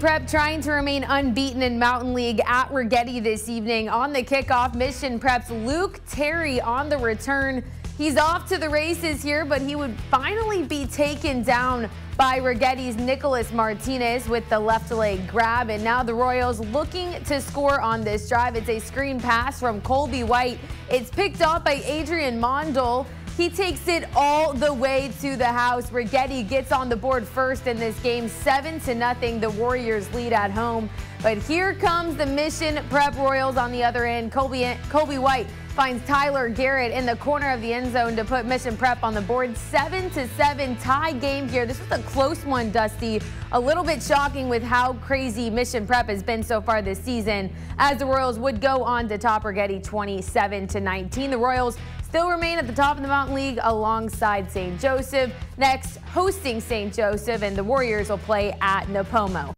Prep trying to remain unbeaten in Mountain League at Righetti this evening. On the kickoff, Mission Prep's Luke Terry on the return. He's off to the races here, but he would finally be taken down by Righetti's Nicholas Martinez with the left leg grab. And now the Royals looking to score on this drive. It's a screen pass from Colby White. It's picked off by Adrian Mondol. He takes it all the way to the house. Righetti gets on the board first in this game, 7 to nothing. The Warriors lead at home. But here comes the Mission Prep Royals on the other end. Colby, Colby White finds Tyler Garrett in the corner of the end zone to put Mission Prep on the board. 7 to 7 tie game here. This was a close one, Dusty. A little bit shocking with how crazy Mission Prep has been so far this season as the Royals would go on to top Righetti 27 to 19. The Royals still remain at the top of the Mountain League alongside St. Joseph. Next, hosting St. Joseph, and the Warriors will play at Nipomo.